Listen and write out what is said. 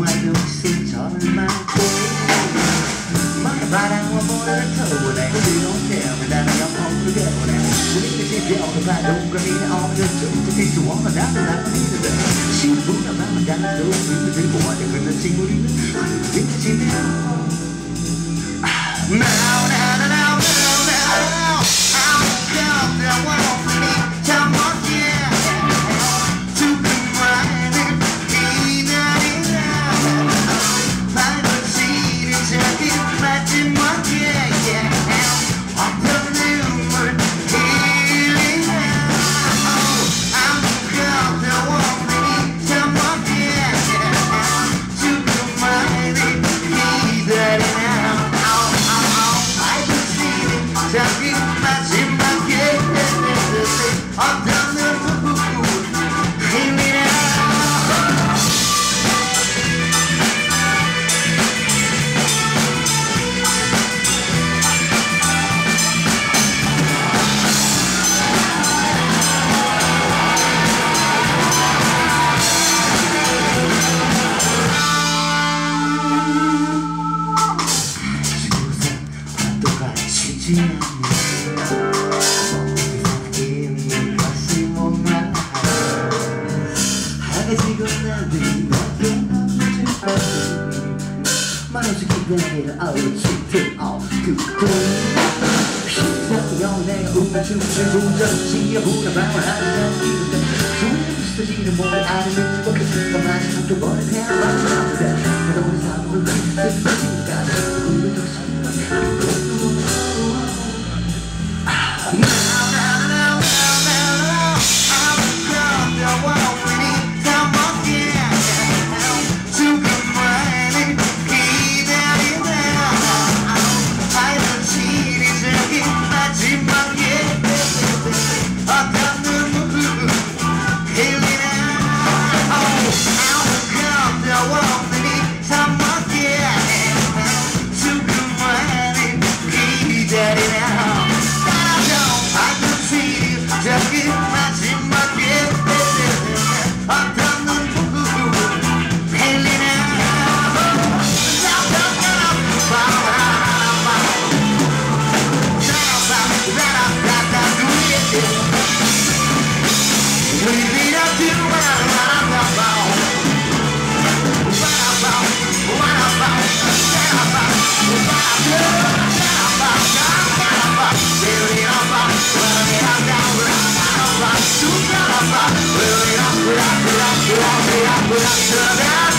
my. My don't I'm to don't grab it all the truth, the Now, now, now. 十几年了，也没关系，我们还在几个男女那边那边去爱，马上是几个你的爱去天奥古宫。是想要那个无法去去不正 not survive.